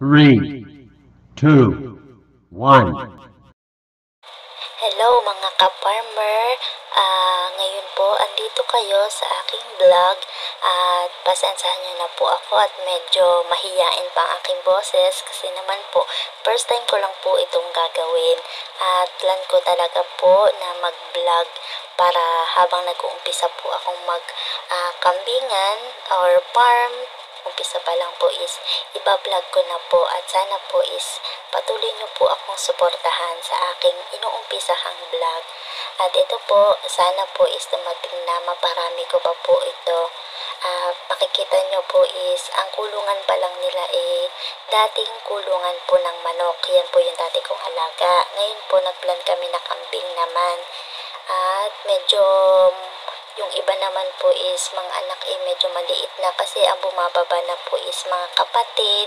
three, two, one. Hello mga ka-farmer! Ah, ngayon po, andito kayo sa aking vlog at pasensahan nyo na po ako at medyo mahiyain pa ang aking boses kasi naman po, first time ko lang po itong gagawin at plan ko talaga po na mag-vlog para habang nag-uumpisa po akong mag-kambingan or farm umpisa pa lang po is iba-vlog ko na po at sana po is patuloy nyo po akong suportahan sa aking inuumpisahang vlog. At ito po, sana po is dumating na maparami ko pa po ito. Uh, makikita nyo po is ang kulungan pa lang nila eh dating kulungan po ng manok. Yan po yung dati kong alaga. Ngayon po nagplan kami na kambing naman. At medyo yung iba naman po is mga anak eh medyo maliit na kasi ang bumababa na po is mga kapatid.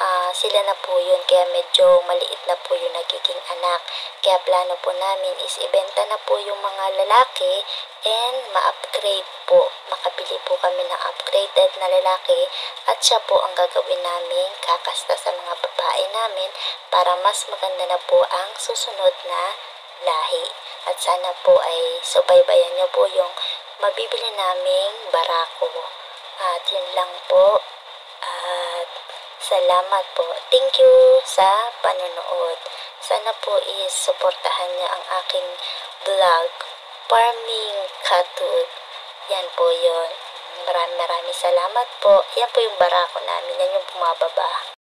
Uh, sila na po yun kaya medyo maliit na po yung nagiging anak. Kaya plano po namin is ibenta na po yung mga lalaki and ma-upgrade po. Makabili po kami ng upgraded na lalaki at siya po ang gagawin namin kakasta sa mga babae namin para mas maganda na po ang susunod na lahi. At sana po ay subaybayan niyo po yung mabibili naming barako. At yun lang po. At salamat po. Thank you sa panonood. Sana po is suportahan niya ang aking vlog. Farming Katud. Yan po yun. Maraming maraming salamat po. Yan po yung barako namin. Yan yung bumababa.